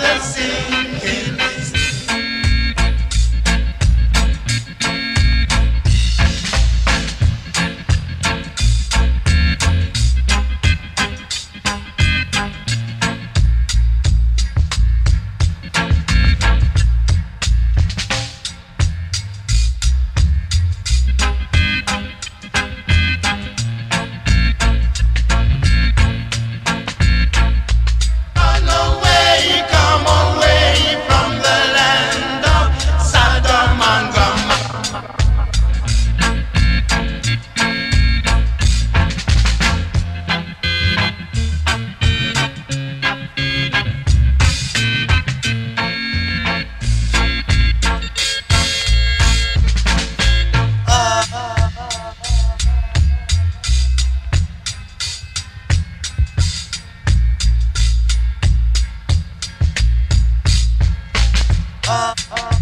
the sea. up.